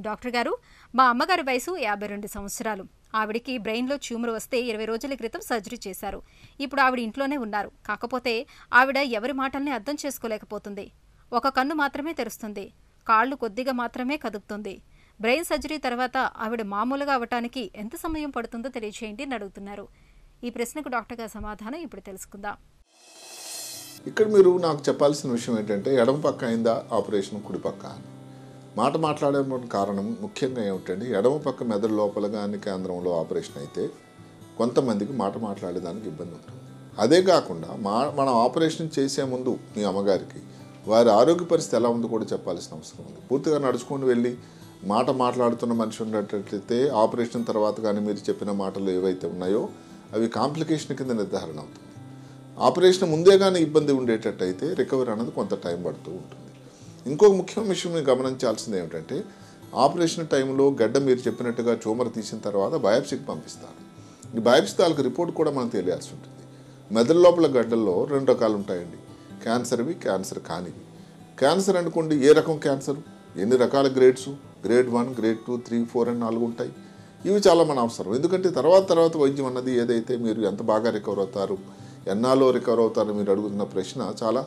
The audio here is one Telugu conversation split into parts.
డాక్టర్ గారు మా అమ్మగారి వయసు యాభై రెండు సంవత్సరాలు. ఆవిడికి బ్రెయిన్లో ట్యూమర్ వస్తే ఇరవై రోజుల క్రితం సర్జరీ చేశారు. ఇప్పుడు ఆవిడ ఇంట్లోనే ఉన్నారు. కాకపోతే ఆవిడ ఎవరి మాటల్ని అర్థం చేసుకోలేకపోతుంది. ఒక కన్ను మాత్రమే తెరుస్తుంది. కాళ్ళు కొద్దిగా మాత్రమే కదుపుతుంది. బ్రెయిన్ సర్జరీ తర్వాత ఆవిడ మామూలుగా అవటానికి ఎంత సమయం పడుతుందో తెలియచేయండి అని అడుగుతున్నారు. ఈ ప్రశ్నకు డాక్టర్ గారి సమాధానం ఇప్పుడు తెలుసుకుందాం. ఇక్కడ మీరు నాకు చెప్పాల్సిన విషయం ఏంటంటే ఎడమ పక్క అయిందా ఆపరేషన్ కుడి పక్క అని. మాట మాట్లాడడానికి కారణం ముఖ్యంగా ఏమిటంటే ఎడమ పక్క మెదడు లోపల కానీ కేంద్రంలో ఆపరేషన్ అయితే కొంతమందికి మాట మాట్లాడేదానికి ఇబ్బంది ఉంటుంది. అదే కాకుండా మా మనం ఆపరేషన్ చేసే ముందు మీ అమ్మగారికి వారి ఆరోగ్య పరిస్థితి ఎలా ఉందో కూడా చెప్పాల్సిన అవసరం ఉంది. పూర్తిగా నడుచుకొని వెళ్ళి మాట మాట్లాడుతున్న మనిషి ఉండేటట్లయితే ఆపరేషన్ తర్వాత కానీ మీరు చెప్పిన మాటలు ఏవైతే ఉన్నాయో అవి కాంప్లికేషన్ కింద నిర్ధారణ అవుతుంది. ఆపరేషన్ ముందే కానీ ఇబ్బంది ఉండేటట్టయితే రికవరీ అనేది కొంత టైం పడుతూ ఉంటుంది. ఇంకొక ముఖ్యమైన విషయం గమనించాల్సింది ఏమిటంటే ఆపరేషన్ టైంలో గడ్డ మీరు చెప్పినట్టుగా ట్యూమర్ తీసిన తర్వాత బయాప్సీకి పంపిస్తారు. ఈ బయాప్సీ తాలకు రిపోర్ట్ కూడా మనకు తెలియాల్సి ఉంటుంది. మెదడు లోపల గడ్డల్లో రెండు రకాలు ఉంటాయండి. క్యాన్సర్వి క్యాన్సర్ కానివి. క్యాన్సర్ అనుకోండి ఏ రకం క్యాన్సర్? ఎన్ని రకాల grades? Grade one grade two three four and నాలుగు ఉంటాయి. ఇవి చాలా మన అవసరం. ఎందుకంటే తర్వాత తర్వాత వైద్యం అన్నది ఏదైతే మీరు ఎంత బాగా రికవర్ అవుతారు ఎన్నాలో రికవర్ అవుతారో మీరు అడుగుతున్న ప్రశ్న చాలా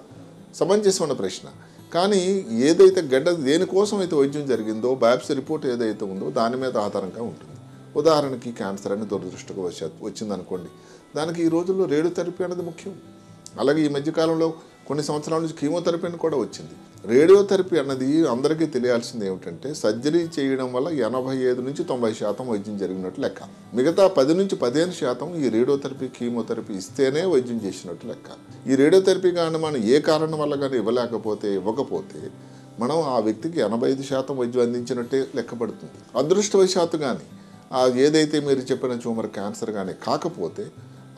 సమంజసమైన ప్రశ్న. కానీ ఏదైతే గడ్డ దేనికోసం అయితే వైద్యం జరిగిందో బయాప్సీ రిపోర్ట్ ఏదైతే ఉందో దాని మీద ఆధారంగా ఉంటుంది. ఉదాహరణకి క్యాన్సర్ అని దురదృష్టకు వచ్చిందనుకోండి. దానికి ఈ రోజుల్లో రేడియోథెరపీ అనేది ముఖ్యం. అలాగే ఈ మధ్యకాలంలో కొన్ని సంవత్సరాల నుంచి కీమోథెరపీని కూడా వచ్చింది. రేడియోథెరపీ అన్నది అందరికీ తెలియాల్సింది ఏమిటంటే సర్జరీ చేయడం వల్ల ఎనభై ఐదు నుంచి తొంభై శాతం వైద్యం జరిగినట్టు లెక్క. మిగతా పది నుంచి పదిహేను శాతం ఈ రేడియోథెరపీ కీమోథెరపీ ఇస్తేనే వైద్యం చేసినట్టు లెక్క. ఈ రేడియోథెరపీ కానీ మనం ఏ కారణం వల్ల కానీ ఇవ్వలేకపోతే ఇవ్వకపోతే మనం ఆ వ్యక్తికి ఎనభై ఐదు శాతం వైద్యం అందించినట్టే లెక్కపడుతుంది. అదృష్టవశాత్తు కానీ ఆ ఏదైతే మీరు చెప్పిన ట్యూమర్ క్యాన్సర్ కానీ కాకపోతే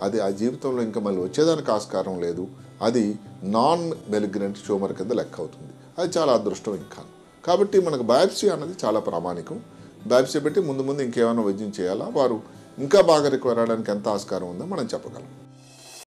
అది ఆ జీవితంలో ఇంకా మళ్ళీ వచ్చేదానికి ఆస్కారం లేదు. అది నాన్ మెలిగ్రెంట్ ట్యూమర్ కింద లెక్క అవుతుంది. అది చాలా అదృష్టం ఇంకా. కాబట్టి మనకు బయాప్సీ అన్నది చాలా ప్రామాణికం. బయాప్సీ పెట్టి ముందు ముందు ఇంకేమైనా వైద్యం చేయాలా? వారు ఇంకా బాగా రికవర్ అవడానికి ఎంత ఆస్కారం ఉందో మనం చెప్పగలం.